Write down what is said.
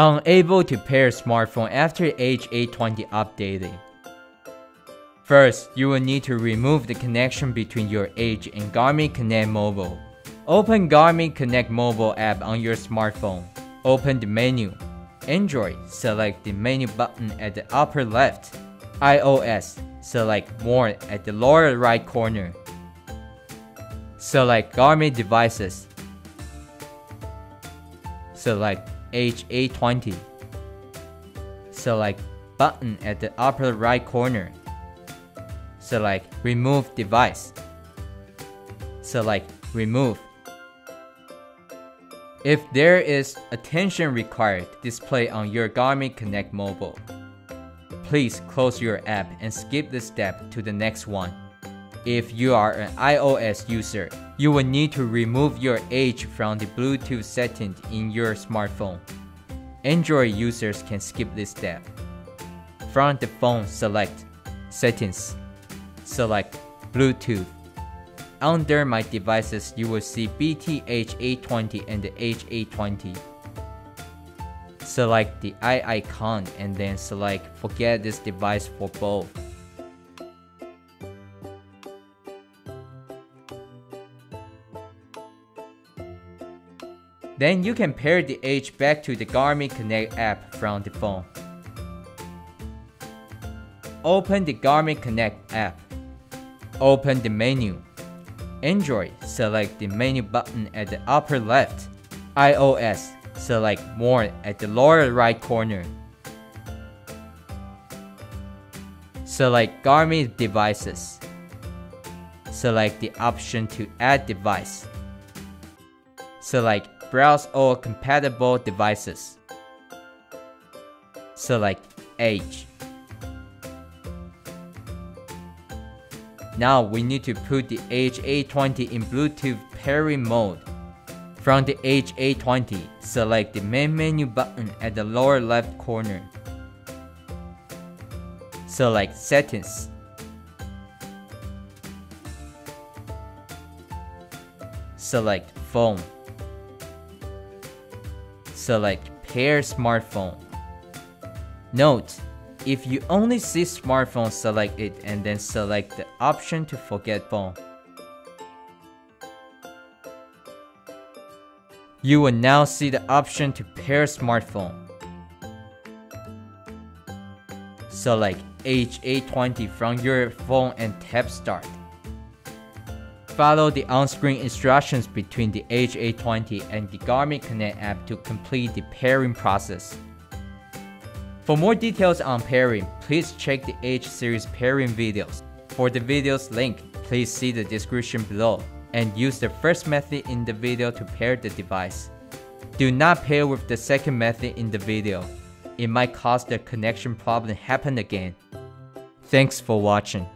Unable to pair smartphone after Edge 820 updating. First, you will need to remove the connection between your Edge and Garmin Connect Mobile. Open Garmin Connect Mobile app on your smartphone. Open the menu. Android, select the menu button at the upper left. iOS, select More at the lower right corner. Select Garmin devices. Select Edge 820. Select button at the upper right corner. Select Remove device. Select Remove. If there is attention required display on your Garmin Connect Mobile, please close your app and skip this step to the next one. If you are an iOS user, you will need to remove your Edge from the Bluetooth settings in your smartphone. Android users can skip this step. From the phone, select Settings, select Bluetooth. Under My Devices, you will see BTH820 and the Edge 820. Select the eye icon and then select Forget this device for both. Then you can pair the Edge back to the Garmin Connect app from the phone. Open the Garmin Connect app. Open the menu. Android, select the menu button at the upper left. iOS, select More at the lower right corner. Select Garmin devices. Select the option to add device. Select Browse all compatible devices. Select Edge. Now we need to put the Edge 820 in Bluetooth pairing mode. From the Edge 820, select the main menu button at the lower left corner. Select Settings. Select Phone. Select Pair Smartphone. Note, if you only see smartphone, select it and then select the option to forget phone. You will now see the option to pair smartphone. Select Edge 820 from your phone and tap start. Follow the on-screen instructions between the Edge 820 and the Garmin Connect app to complete the pairing process. For more details on pairing, please check the Edge series pairing videos. For the videos link, please see the description below and use the first method in the video to pair the device. Do not pair with the second method in the video. It might cause the connection problem happen again. Thanks for watching.